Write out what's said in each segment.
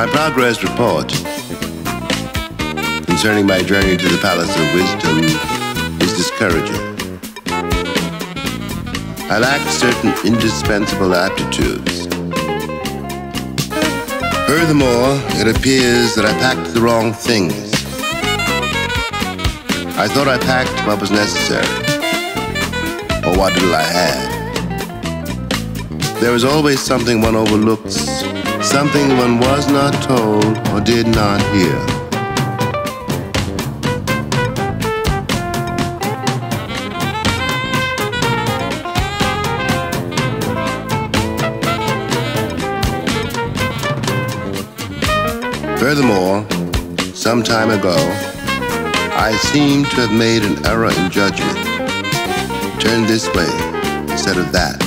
My progress report concerning my journey to the Palace of Wisdom is discouraging. I lack certain indispensable aptitudes. Furthermore, it appears that I packed the wrong things. I thought I packed what was necessary, or what little I had. There is always something one overlooks, something one was not told or did not hear. Furthermore, some time ago, I seem to have made an error in judgment. Turn this way instead of that.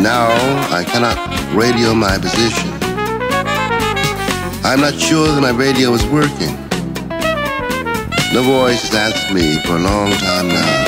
Now I cannot radio my position. I'm not sure that my radio is working. No voice has answered me for a long time now.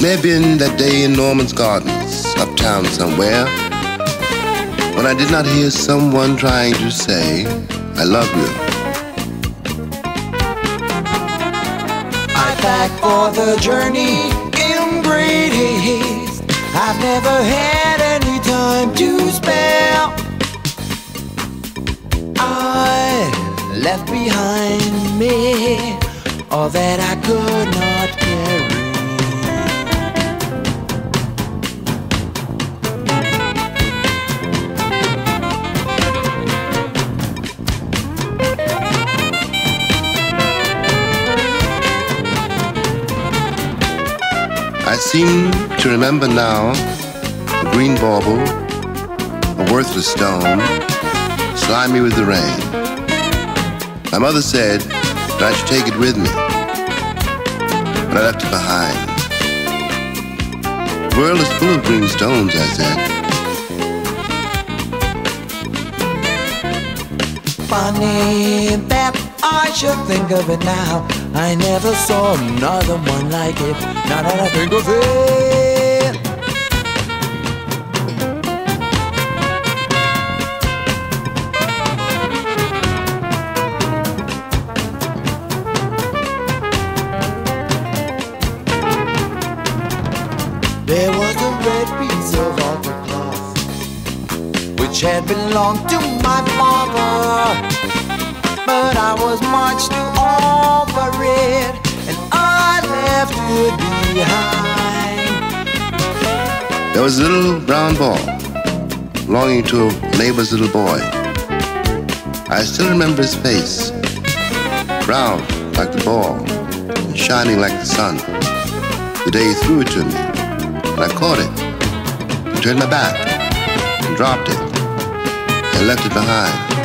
May have been that day in Norman's Gardens, uptown somewhere, when I did not hear someone trying to say, I love you. I pack for the journey in great haste. I've never had any time to spare. I left behind me all that I could not I seem to remember now a green bauble, a worthless stone, slimy with the rain. My mother said that I should take it with me, but I left it behind. The world is full of green stones, I said. Funny that I should think of it now. I never saw another one like it. Now that I think of it. There was a red piece of altar cloth which had belonged to my father. But I was much too old for it, and I left it behind. There was a little brown ball belonging to a neighbor's little boy. I still remember his face, brown like the ball, and shining like the sun. The day he threw it to me, and I caught it, and turned my back, and dropped it, and left it behind.